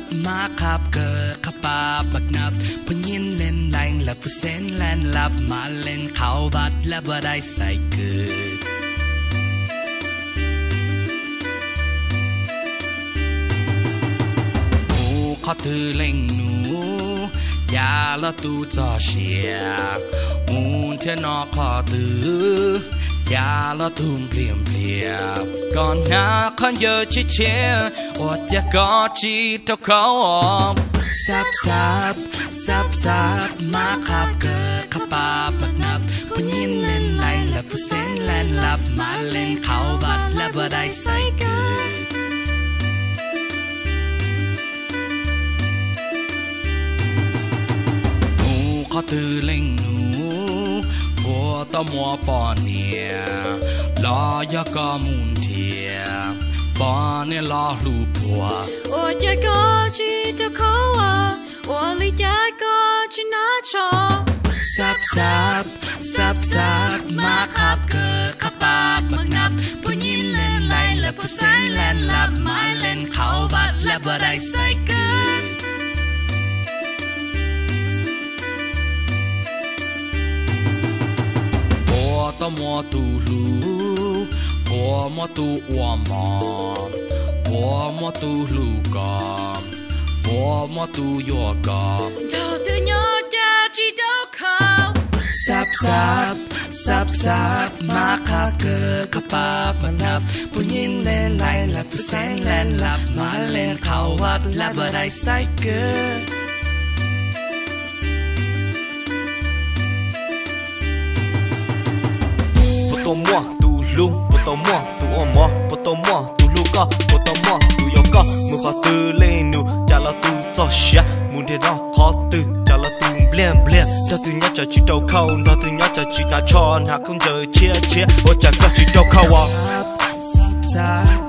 up my cup เกิดขับปาบักนับพยินเล่นแรงและผู้เซนแลนลับมาเล่นเขาบัดและบ่ได้ใส่เกิดหูขอถือเล่งหนูยาละตูจอเชียมูเทนอขอถือ ยาละทุ่มเปลี่ยมเปลี่ยบก่อนหน้าคันเยอะชิเชียอดอยากกอจีเท่าเขาออกซับซับซับซับมาขับเกิดขับปาบักนับผู้ยินเล่นไหลและผู้เส้นแลนหลับมาเล่นเขาบัดและบ่ได้ใส่เกิดเขาถือเล่งหนู ta mua bỏ nè Lo ya có mùn thìa Bỏ nè lo lù bùa Ồ ya có chi ta khó à Ồ li ya có chi ná cho Sắp sắp Sắp sắp Mà khắp cơ khắp bạc mặc nắp Bố nhìn lên lại là bố sáng lên lặp Mãi lên khảo bạc là bờ đại sắp ตมอตูลูบัวมอตูอวมอบัวมอตูลูกอบัวมอตูยอกอเธอเธอยอจาจีดอขาวซับซับซับซับมาคาเกอกระปามันนับผู้ยินเลนไล่ลับผู้แสงแลนหลับมาเล่นเขาวัดและบะไรไซเกอ ด Poto moi tu lu Poto moi tu o mo Poto moi tu lu ka Poto moi tu yo ka Mu kha tu le nu Ja la tu cho xia Mu de da kha tu Ja la tu blem blem Da tu nya cha chi tao khao Da tu nya cha chi na cho Na không giờ chia chia Ô cha ka chi tao khao wa ซับซับ